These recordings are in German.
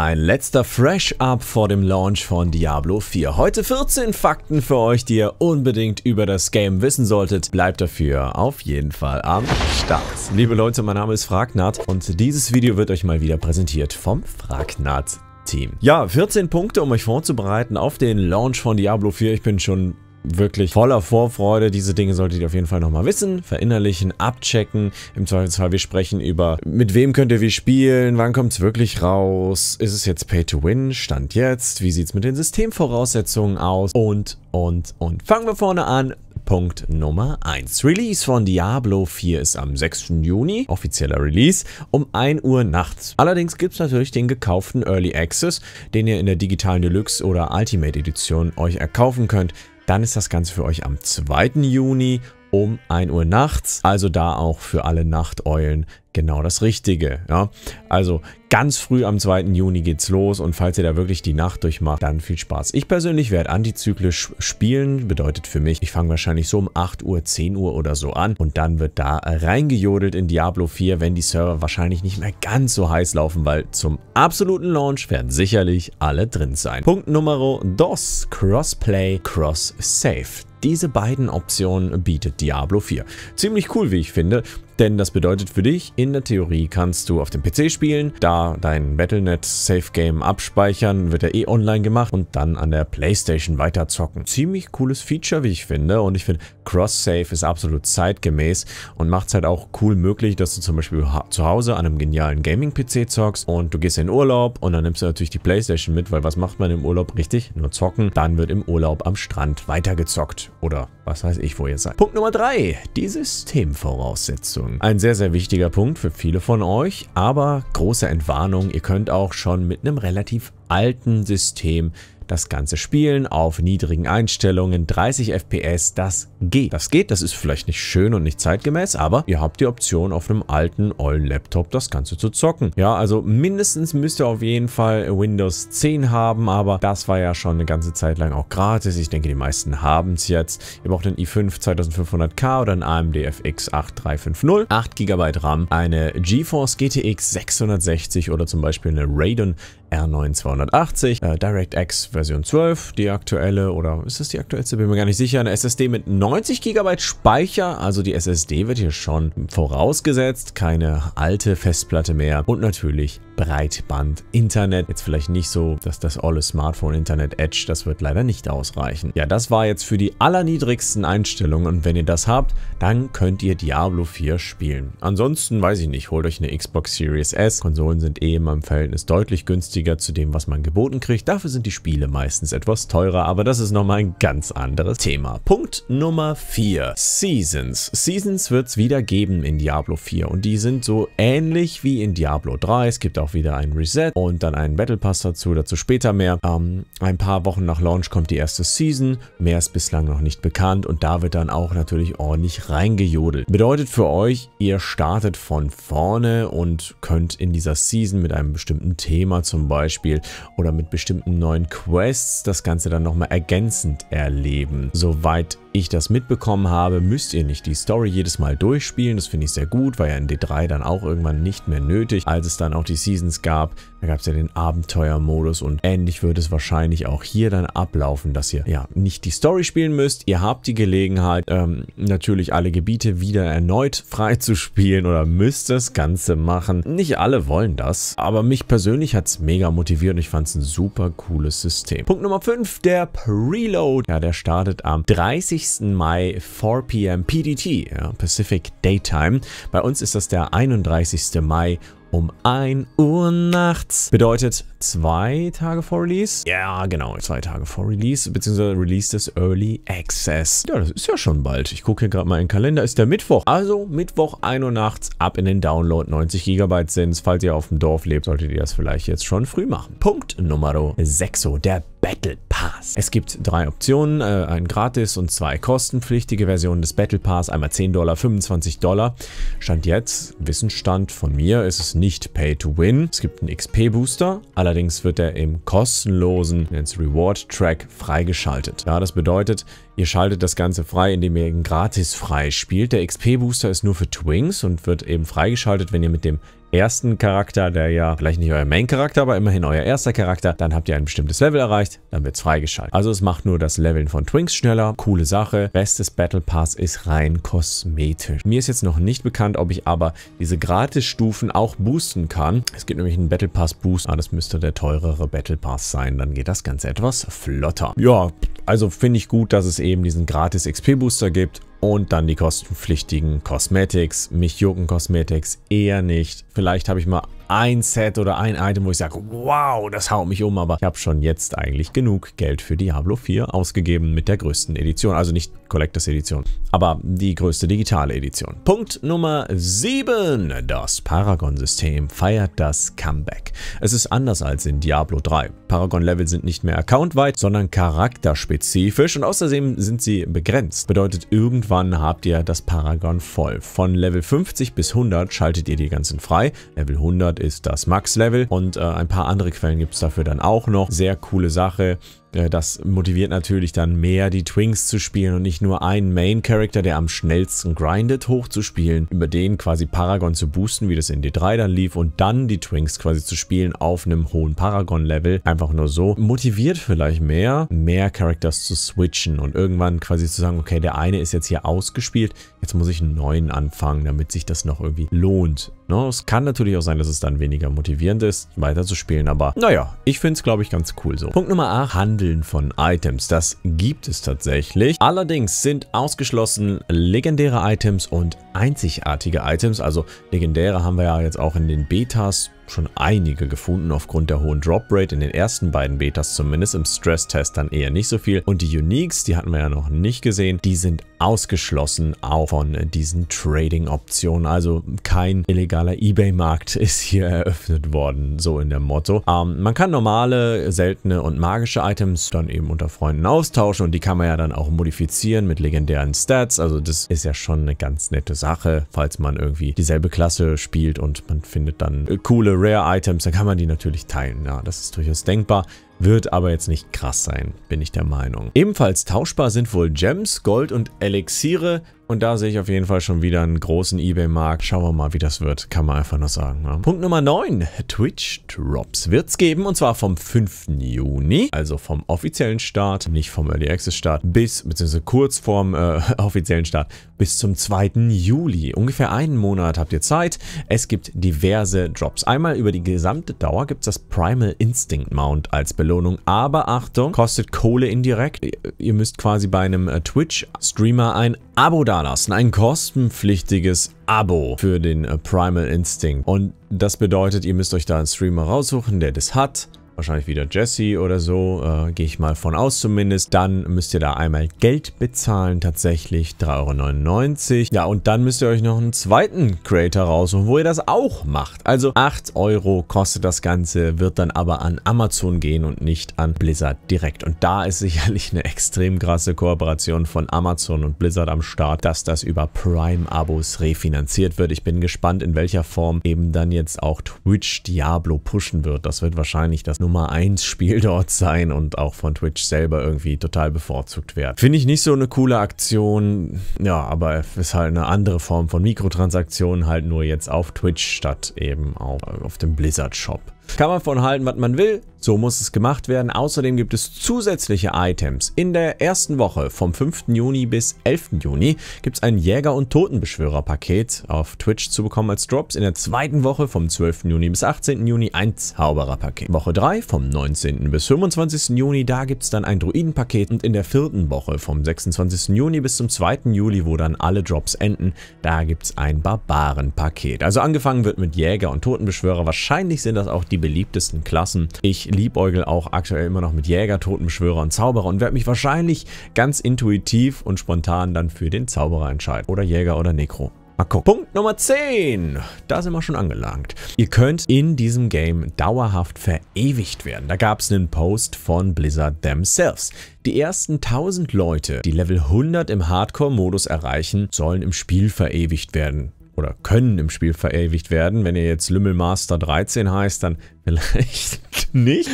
Ein letzter Fresh-Up vor dem Launch von Diablo 4. Heute 14 Fakten für euch, die ihr unbedingt über das Game wissen solltet. Bleibt dafür auf jeden Fall am Start. Liebe Leute, mein Name ist Fragnat und dieses Video wird euch mal wieder präsentiert vom Fragnat Team. Ja, 14 Punkte, um euch vorzubereiten auf den Launch von Diablo 4. Ich bin schon wirklich voller Vorfreude. Diese Dinge solltet ihr auf jeden Fall nochmal wissen, verinnerlichen, abchecken. Im Zweifelsfall, wir sprechen über, mit wem könnt ihr wie spielen, wann kommt es wirklich raus, ist es jetzt Pay to Win, Stand jetzt, wie sieht es mit den Systemvoraussetzungen aus und, und, und. Fangen wir vorne an. Punkt Nummer 1. Release von Diablo 4 ist am 6. Juni, offizieller Release, um 1 Uhr nachts. Allerdings gibt es natürlich den gekauften Early Access, den ihr in der digitalen Deluxe oder Ultimate Edition euch erkaufen könnt. Dann ist das Ganze für euch am 2. Juni um 1 Uhr nachts. Also da auch für alle Nachteulen genau das Richtige. Ja? Also ganz früh am 2. Juni geht's los und falls ihr da wirklich die Nacht durchmacht, dann viel Spaß. Ich persönlich werde antizyklisch spielen, bedeutet für mich, ich fange wahrscheinlich so um 8 Uhr, 10 Uhr oder so an und dann wird da reingejodelt in Diablo 4, wenn die Server wahrscheinlich nicht mehr ganz so heiß laufen, weil zum absoluten Launch werden sicherlich alle drin sein. Punkt Nummer DOS, Crossplay, Cross-Save. Diese beiden Optionen bietet Diablo 4. Ziemlich cool, wie ich finde, denn das bedeutet für dich, in der Theorie kannst du auf dem PC spielen, da dein Battlenet Safe Game abspeichern, wird er eh online gemacht und dann an der Playstation weiter zocken. Ziemlich cooles Feature, wie ich finde und ich finde Cross-Save ist absolut zeitgemäß und macht es halt auch cool möglich, dass du zum Beispiel zu Hause an einem genialen Gaming-PC zockst und du gehst in Urlaub und dann nimmst du natürlich die Playstation mit, weil was macht man im Urlaub richtig? Nur zocken. Dann wird im Urlaub am Strand weitergezockt oder was weiß ich, wo ihr seid. Punkt Nummer 3, die Systemvoraussetzungen. Ein sehr, sehr wichtiger Punkt für viele von euch, aber große Entwarnung, ihr könnt auch schon mit einem relativ alten System das Ganze spielen auf niedrigen Einstellungen, 30 FPS, das geht. Das geht, das ist vielleicht nicht schön und nicht zeitgemäß, aber ihr habt die Option auf einem alten, ollen Laptop das Ganze zu zocken. Ja, also mindestens müsst ihr auf jeden Fall Windows 10 haben, aber das war ja schon eine ganze Zeit lang auch gratis. Ich denke, die meisten haben es jetzt. Ihr braucht einen i5 2500K oder einen AMD FX 8350, 8 GB RAM, eine GeForce GTX 660 oder zum Beispiel eine Radeon R9 280, äh, DirectX Version 12, die aktuelle, oder ist das die aktuellste? Bin mir gar nicht sicher. Eine SSD mit 90 GB Speicher, also die SSD wird hier schon vorausgesetzt, keine alte Festplatte mehr und natürlich Breitband-Internet. Jetzt vielleicht nicht so, dass das olle Smartphone-Internet Edge, das wird leider nicht ausreichen. Ja, das war jetzt für die allerniedrigsten Einstellungen und wenn ihr das habt, dann könnt ihr Diablo 4 spielen. Ansonsten, weiß ich nicht, holt euch eine Xbox Series S. Konsolen sind eh immer im Verhältnis deutlich günstiger zu dem, was man geboten kriegt. Dafür sind die Spiele meistens etwas teurer, aber das ist nochmal ein ganz anderes Thema. Punkt Nummer 4. Seasons. Seasons wird es wieder geben in Diablo 4 und die sind so ähnlich wie in Diablo 3. Es gibt auch auch wieder ein Reset und dann einen Battle Pass dazu, dazu später mehr. Ähm, ein paar Wochen nach Launch kommt die erste Season, mehr ist bislang noch nicht bekannt und da wird dann auch natürlich ordentlich reingejodelt. Bedeutet für euch, ihr startet von vorne und könnt in dieser Season mit einem bestimmten Thema zum Beispiel oder mit bestimmten neuen Quests das Ganze dann nochmal ergänzend erleben. Soweit ich das mitbekommen habe, müsst ihr nicht die Story jedes Mal durchspielen. Das finde ich sehr gut, war ja in D3 dann auch irgendwann nicht mehr nötig, als es dann auch die Seasons gab. Da gab es ja den Abenteuermodus und ähnlich wird es wahrscheinlich auch hier dann ablaufen, dass ihr ja nicht die Story spielen müsst. Ihr habt die Gelegenheit, ähm, natürlich alle Gebiete wieder erneut frei zu spielen oder müsst das Ganze machen. Nicht alle wollen das, aber mich persönlich hat es mega motiviert und ich fand es ein super cooles System. Punkt Nummer 5, der Preload. Ja, der startet am 30 30. Mai 4 p.m. PDT, ja, Pacific Daytime. Bei uns ist das der 31. Mai um 1 Uhr nachts. Bedeutet zwei Tage vor Release? Ja, genau, zwei Tage vor Release, beziehungsweise Release des Early Access. Ja, das ist ja schon bald. Ich gucke hier gerade mal in den Kalender, ist der Mittwoch. Also Mittwoch 1 Uhr nachts, ab in den Download. 90 GB sind Falls ihr auf dem Dorf lebt, solltet ihr das vielleicht jetzt schon früh machen. Punkt Nummer 6, der Battle Pass. Es gibt drei Optionen, äh, ein gratis und zwei kostenpflichtige Versionen des Battle Pass, einmal 10 Dollar, 25 Dollar. Stand jetzt, Wissensstand von mir, ist es nicht Pay to Win. Es gibt einen XP Booster, allerdings wird er im kostenlosen Reward Track freigeschaltet. Ja, das bedeutet, Ihr schaltet das Ganze frei, indem ihr ihn gratis frei spielt. Der XP-Booster ist nur für Twinks und wird eben freigeschaltet, wenn ihr mit dem ersten Charakter, der ja vielleicht nicht euer Main-Charakter, aber immerhin euer erster Charakter, dann habt ihr ein bestimmtes Level erreicht, dann wird es freigeschaltet. Also es macht nur das Leveln von Twinks schneller, coole Sache. Rest des Battle Pass ist rein kosmetisch. Mir ist jetzt noch nicht bekannt, ob ich aber diese Gratis-Stufen auch boosten kann. Es gibt nämlich einen Battle Pass Boost, ah, das müsste der teurere Battle Pass sein, dann geht das Ganze etwas flotter. Ja, also finde ich gut, dass es eben diesen gratis XP Booster gibt und dann die kostenpflichtigen Cosmetics. Mich jucken Cosmetics eher nicht. Vielleicht habe ich mal ein Set oder ein Item, wo ich sage, wow, das haut mich um, aber ich habe schon jetzt eigentlich genug Geld für Diablo 4 ausgegeben mit der größten Edition. Also nicht Collectors Edition, aber die größte digitale Edition. Punkt Nummer 7. Das Paragon-System feiert das Comeback. Es ist anders als in Diablo 3. Paragon-Level sind nicht mehr accountweit, sondern charakterspezifisch und außerdem sind sie begrenzt. Bedeutet, irgendwann habt ihr das Paragon voll. Von Level 50 bis 100 schaltet ihr die ganzen frei. Level 100 ist das Max-Level und äh, ein paar andere Quellen gibt es dafür dann auch noch. Sehr coole Sache. Äh, das motiviert natürlich dann mehr, die Twinks zu spielen und nicht nur einen Main-Character, der am schnellsten grindet, hochzuspielen, über den quasi Paragon zu boosten, wie das in D3 dann lief und dann die Twinks quasi zu spielen auf einem hohen Paragon-Level. Einfach nur so. Motiviert vielleicht mehr, mehr Characters zu switchen und irgendwann quasi zu sagen, okay, der eine ist jetzt hier ausgespielt, jetzt muss ich einen neuen anfangen, damit sich das noch irgendwie lohnt. Ne? es kann natürlich auch sein, dass es dann weniger motivierend ist, weiter zu spielen, aber naja, ich finde es, glaube ich, ganz cool so. Punkt Nummer 8, Handel Handeln von Items. Das gibt es tatsächlich. Allerdings sind ausgeschlossen legendäre Items und einzigartige Items. Also legendäre haben wir ja jetzt auch in den Betas schon einige gefunden aufgrund der hohen Drop in den ersten beiden Betas zumindest, im Stress-Test dann eher nicht so viel. Und die Uniques, die hatten wir ja noch nicht gesehen, die sind ausgeschlossen auch von diesen Trading-Optionen. Also kein illegaler Ebay-Markt ist hier eröffnet worden, so in der Motto. Ähm, man kann normale, seltene und magische Items dann eben unter Freunden austauschen und die kann man ja dann auch modifizieren mit legendären Stats. Also das ist ja schon eine ganz nette Sache, falls man irgendwie dieselbe Klasse spielt und man findet dann coole Rare Items, dann kann man die natürlich teilen. Ja, das ist durchaus denkbar. Wird aber jetzt nicht krass sein, bin ich der Meinung. Ebenfalls tauschbar sind wohl Gems, Gold und Elixiere. Und da sehe ich auf jeden Fall schon wieder einen großen Ebay-Markt. Schauen wir mal, wie das wird. Kann man einfach nur sagen. Ne? Punkt Nummer 9. Twitch Drops wird es geben. Und zwar vom 5. Juni. Also vom offiziellen Start, nicht vom Early Access Start, bis, beziehungsweise kurz vorm äh, offiziellen Start, bis zum 2. Juli. Ungefähr einen Monat habt ihr Zeit. Es gibt diverse Drops. Einmal über die gesamte Dauer gibt es das Primal Instinct Mount als Belohnung. Aber Achtung, kostet Kohle indirekt. Ihr müsst quasi bei einem äh, Twitch-Streamer ein Abo dalassen, ein kostenpflichtiges Abo für den äh, Primal Instinct. Und das bedeutet, ihr müsst euch da einen Streamer raussuchen, der das hat wahrscheinlich wieder Jesse oder so, äh, gehe ich mal von aus zumindest. Dann müsst ihr da einmal Geld bezahlen, tatsächlich 3,99 Euro. Ja, und dann müsst ihr euch noch einen zweiten Creator raussuchen, wo ihr das auch macht. Also 8 Euro kostet das Ganze, wird dann aber an Amazon gehen und nicht an Blizzard direkt. Und da ist sicherlich eine extrem krasse Kooperation von Amazon und Blizzard am Start, dass das über Prime-Abos refinanziert wird. Ich bin gespannt, in welcher Form eben dann jetzt auch Twitch Diablo pushen wird. Das wird wahrscheinlich das Nummer Nummer 1 Spiel dort sein und auch von Twitch selber irgendwie total bevorzugt werden. Finde ich nicht so eine coole Aktion, ja, aber es ist halt eine andere Form von Mikrotransaktionen, halt nur jetzt auf Twitch statt eben auch auf dem Blizzard Shop. Kann man von halten, was man will. So muss es gemacht werden. Außerdem gibt es zusätzliche Items. In der ersten Woche vom 5. Juni bis 11. Juni gibt es ein Jäger- und Totenbeschwörer-Paket auf Twitch zu bekommen als Drops. In der zweiten Woche vom 12. Juni bis 18. Juni ein Zauberer-Paket. Woche 3 vom 19. bis 25. Juni, da gibt es dann ein Druiden-Paket. Und in der vierten Woche vom 26. Juni bis zum 2. Juli, wo dann alle Drops enden, da gibt es ein Barbaren-Paket. Also angefangen wird mit Jäger und Totenbeschwörer. Wahrscheinlich sind das auch die beliebtesten Klassen. Ich liebäugel auch aktuell immer noch mit Jäger, Totenbeschwörer und Zauberer und werde mich wahrscheinlich ganz intuitiv und spontan dann für den Zauberer entscheiden. Oder Jäger oder Nekro. Mal gucken. Punkt Nummer 10. Da sind wir schon angelangt. Ihr könnt in diesem Game dauerhaft verewigt werden. Da gab es einen Post von Blizzard themselves. Die ersten 1000 Leute, die Level 100 im Hardcore-Modus erreichen, sollen im Spiel verewigt werden oder können im Spiel verewigt werden. Wenn ihr jetzt Lümmelmaster 13 heißt, dann vielleicht nicht.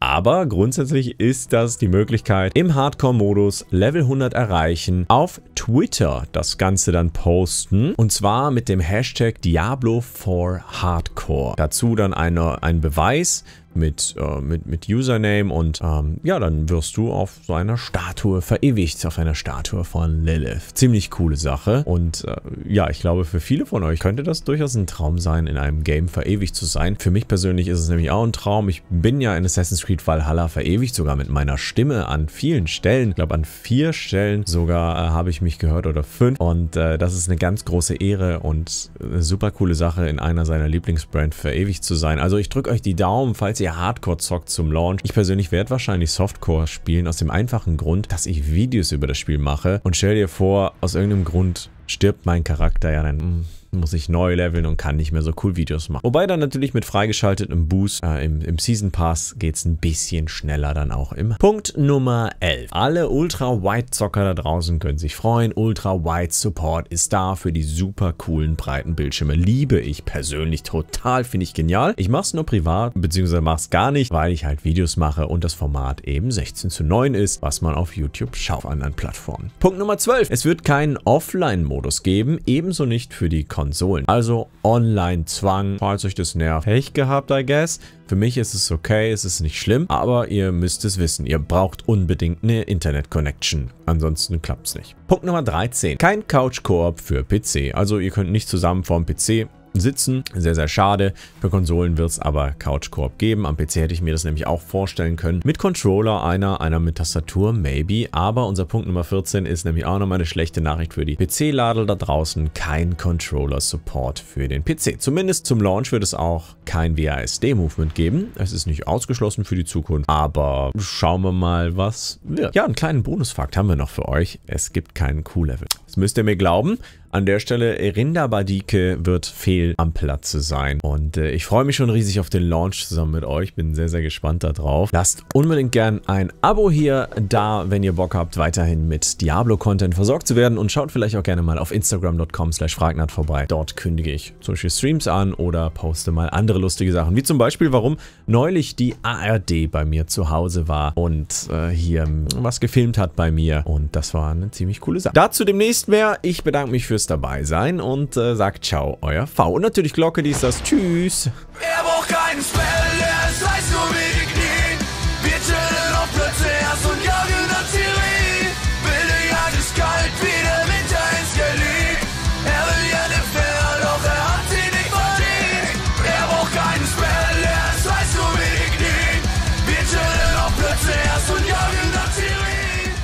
Aber grundsätzlich ist das die Möglichkeit, im Hardcore-Modus Level 100 erreichen, auf Twitter das Ganze dann posten. Und zwar mit dem Hashtag Diablo4Hardcore. Dazu dann eine, ein Beweis, mit, äh, mit, mit Username und ähm, ja, dann wirst du auf so einer Statue verewigt, auf einer Statue von Lilith. Ziemlich coole Sache und äh, ja, ich glaube für viele von euch könnte das durchaus ein Traum sein, in einem Game verewigt zu sein. Für mich persönlich ist es nämlich auch ein Traum. Ich bin ja in Assassin's Creed Valhalla verewigt, sogar mit meiner Stimme an vielen Stellen. Ich glaube an vier Stellen sogar äh, habe ich mich gehört oder fünf und äh, das ist eine ganz große Ehre und eine super coole Sache, in einer seiner Lieblingsbrand verewigt zu sein. Also ich drücke euch die Daumen, falls ihr Hardcore zockt zum Launch. Ich persönlich werde wahrscheinlich Softcore spielen, aus dem einfachen Grund, dass ich Videos über das Spiel mache. Und stell dir vor, aus irgendeinem Grund stirbt mein Charakter ja dann... Mh, hm, muss ich neu leveln und kann nicht mehr so cool Videos machen. Wobei dann natürlich mit freigeschaltetem Boost äh, im, im Season Pass geht es ein bisschen schneller dann auch immer. Punkt Nummer 11. Alle Ultra-Wide-Zocker da draußen können sich freuen. Ultra-Wide-Support ist da für die super coolen breiten Bildschirme. Liebe ich persönlich total, finde ich genial. Ich mache es nur privat, beziehungsweise mache es gar nicht, weil ich halt Videos mache und das Format eben 16 zu 9 ist, was man auf YouTube schaut auf anderen Plattformen. Punkt Nummer 12. Es wird keinen Offline-Modus geben, ebenso nicht für die Konsolen Konsolen. Also Online-Zwang, falls euch das nervt. Pech gehabt, I guess. Für mich ist es okay, es ist nicht schlimm, aber ihr müsst es wissen, ihr braucht unbedingt eine Internet-Connection. Ansonsten klappt es nicht. Punkt Nummer 13. Kein Couch-Koop für PC. Also ihr könnt nicht zusammen vorm PC sitzen. Sehr, sehr schade. Für Konsolen wird es aber Couch Koop geben. Am PC hätte ich mir das nämlich auch vorstellen können. Mit Controller einer, einer mit Tastatur, maybe. Aber unser Punkt Nummer 14 ist nämlich auch nochmal eine schlechte Nachricht für die PC-Ladel da draußen. Kein Controller-Support für den PC. Zumindest zum Launch wird es auch kein WASD-Movement geben. Es ist nicht ausgeschlossen für die Zukunft, aber schauen wir mal, was wird. Ja, einen kleinen Bonusfakt haben wir noch für euch. Es gibt keinen Q-Level. Das müsst ihr mir glauben. An der Stelle, Rinda Badike wird fehl am Platze sein. Und äh, ich freue mich schon riesig auf den Launch zusammen mit euch. Bin sehr, sehr gespannt darauf. Lasst unbedingt gern ein Abo hier da, wenn ihr Bock habt, weiterhin mit Diablo-Content versorgt zu werden. Und schaut vielleicht auch gerne mal auf instagram.com slash fragnat vorbei. Dort kündige ich zum Beispiel Streams an oder poste mal andere lustige Sachen. Wie zum Beispiel, warum neulich die ARD bei mir zu Hause war und äh, hier was gefilmt hat bei mir. Und das war eine ziemlich coole Sache. Dazu demnächst mehr. Ich bedanke mich fürs fürs dabei sein und äh, sagt ciao, euer V. Und natürlich Glocke, die ist das. Tschüss. Er braucht keinen Spell.